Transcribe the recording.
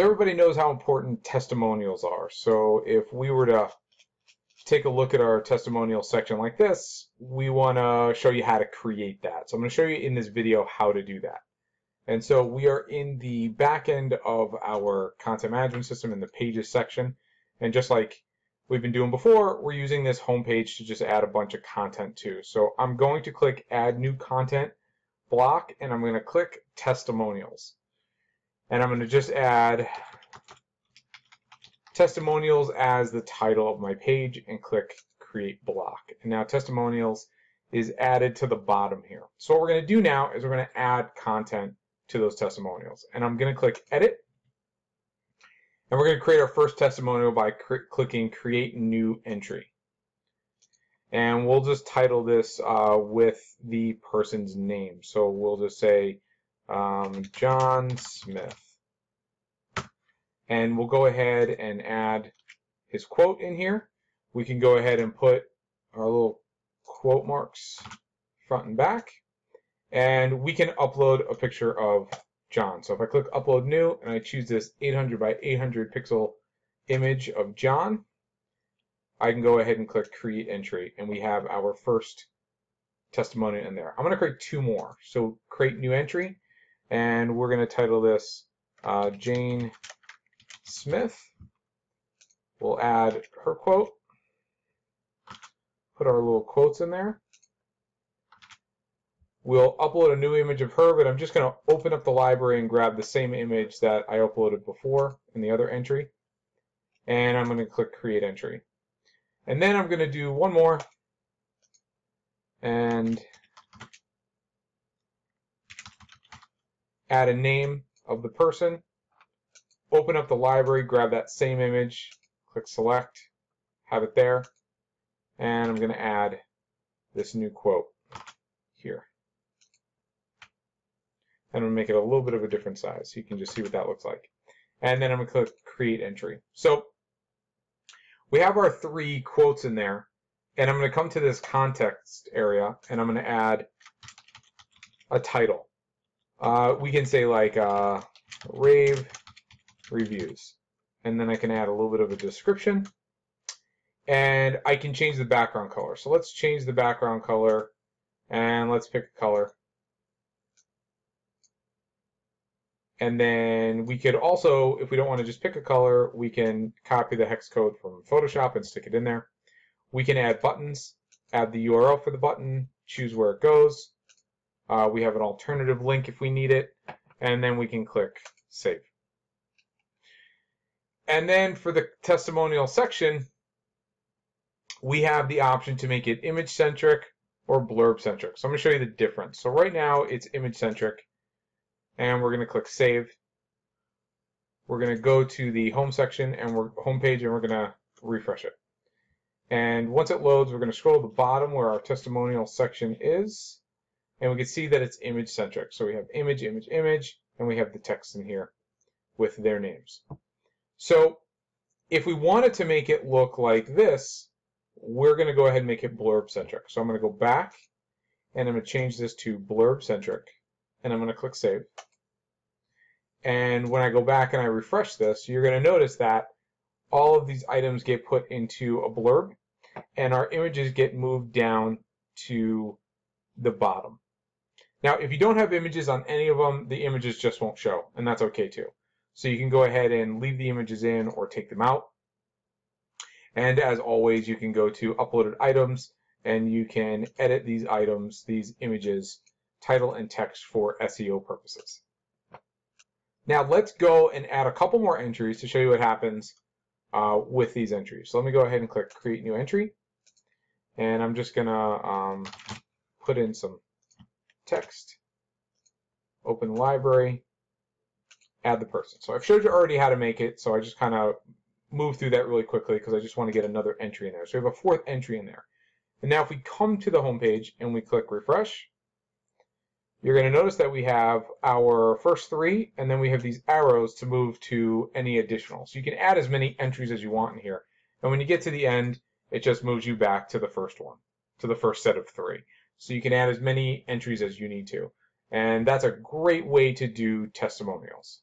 So everybody knows how important testimonials are. So if we were to take a look at our testimonial section like this, we want to show you how to create that. So I'm going to show you in this video how to do that. And so we are in the back end of our content management system in the pages section. And just like we've been doing before, we're using this home page to just add a bunch of content to. So I'm going to click add new content block and I'm going to click testimonials. And I'm going to just add testimonials as the title of my page and click create block. And now testimonials is added to the bottom here. So what we're going to do now is we're going to add content to those testimonials. And I'm going to click edit. And we're going to create our first testimonial by clicking create new entry. And we'll just title this uh, with the person's name. So we'll just say um, John Smith. And we'll go ahead and add his quote in here. We can go ahead and put our little quote marks front and back. And we can upload a picture of John. So if I click upload new and I choose this 800 by 800 pixel image of John, I can go ahead and click create entry and we have our first testimonial in there. I'm going to create two more. So create new entry and we're going to title this uh, Jane Smith. We'll add her quote, put our little quotes in there. We'll upload a new image of her, but I'm just going to open up the library and grab the same image that I uploaded before in the other entry. And I'm going to click create entry. And then I'm going to do one more and add a name of the person, open up the library, grab that same image, click select, have it there, and I'm going to add this new quote here. And I'm going to make it a little bit of a different size so you can just see what that looks like. And then I'm going to click create entry. So we have our three quotes in there, and I'm going to come to this context area, and I'm going to add a title. Uh, we can say like uh, rave reviews, and then I can add a little bit of a description, and I can change the background color. So let's change the background color, and let's pick a color. And then we could also, if we don't want to just pick a color, we can copy the hex code from Photoshop and stick it in there. We can add buttons, add the URL for the button, choose where it goes. Uh, we have an alternative link if we need it, and then we can click Save. And then for the testimonial section, we have the option to make it image-centric or blurb-centric. So I'm going to show you the difference. So right now it's image-centric and we're going to click save. We're going to go to the home section and we're home page and we're going to refresh it. And once it loads, we're going to scroll to the bottom where our testimonial section is, and we can see that it's image centric. So we have image, image, image, and we have the text in here with their names. So if we wanted to make it look like this, we're going to go ahead and make it blurb centric. So I'm going to go back and I'm going to change this to blurb centric and I'm going to click save. And when I go back and I refresh this, you're going to notice that all of these items get put into a blurb and our images get moved down to the bottom. Now, if you don't have images on any of them, the images just won't show, and that's okay too. So you can go ahead and leave the images in or take them out. And as always, you can go to uploaded items and you can edit these items, these images, title and text for SEO purposes. Now let's go and add a couple more entries to show you what happens uh, with these entries. So let me go ahead and click create new entry. And I'm just gonna um, put in some text, open library, add the person. So I've showed you already how to make it, so I just kind of move through that really quickly because I just want to get another entry in there. So we have a fourth entry in there. And now if we come to the home page and we click refresh, you're going to notice that we have our first three, and then we have these arrows to move to any additional. So you can add as many entries as you want in here. And when you get to the end, it just moves you back to the first one, to the first set of three. So you can add as many entries as you need to. And that's a great way to do testimonials.